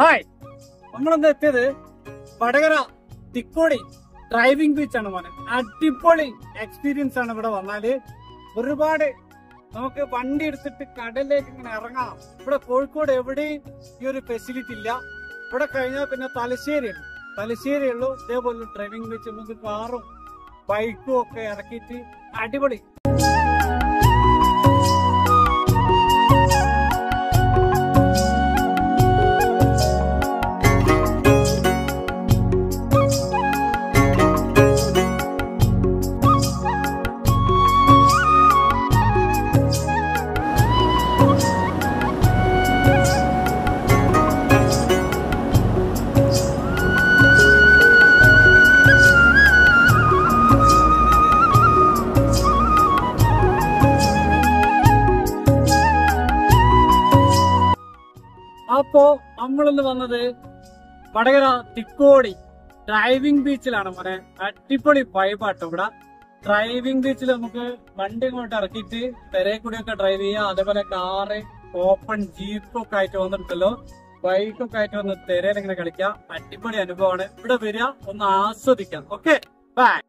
Hi. നമ്മളെന്താ എത്തിയത്? Vadakara Thikkodi driving beach ആണ് മോനെ. അടിപൊളി എക്സ്പീരിയൻസ് ആണ് ഇവിടെ വന്നാൽ. ഒരുപാട് നമുക്ക് വണ്ടി എടുത്തിട്ട് കടലിലേക്ക് ഇങ്ങനെ ഇറങ്ങാം. ഇവിടെ കോഴിക്കോട് എവിടെയും ഈ ഒരു ഫെസിലിറ്റി ഇല്ല. ഇവിടെ കഴിഞ്ഞാൽ പിന്നെ തലശ്ശേരി ഉണ്ട്. തലശ്ശേരി ഉള്ളു. ഇതേപോലെ ഡ്രൈവിംഗ് ബീച്ച് നമുക്ക് കാറും ബൈക്കും ഒക്കെ ഇറക്കിയിട്ട് അടിപൊളി. അപ്പോ നമ്മളിന്ന് വന്നത് വടകര തിക്കോടി ഡ്രൈവിംഗ് ബീച്ചിലാണ് മോനെ. അടിപൊളി വൈബാട്ടോ ഇവിടെ. ഡ്രൈവിംഗ് ബീച്ചിൽ നമുക്ക് വണ്ടി ഇങ്ങോട്ട് ഇറക്കിയിട്ട് പെരേ കൂടിയൊക്കെ ഡ്രൈവ് ചെയ്യാം. അതേപോലെ കാറ് ഓപ്പൺ ജീപ്പൊക്കെ ആയിട്ട് വന്നിട്ടുണ്ടല്ലോ. ബൈക്കൊക്കെ ആയിട്ട് വന്ന് തെരയിൽ ഇങ്ങനെ കളിക്കാം. അടിപൊളി അനുഭവമാണ്. ഇവിടെ വരിക ഒന്ന് ആസ്വദിക്കാം. Okay bye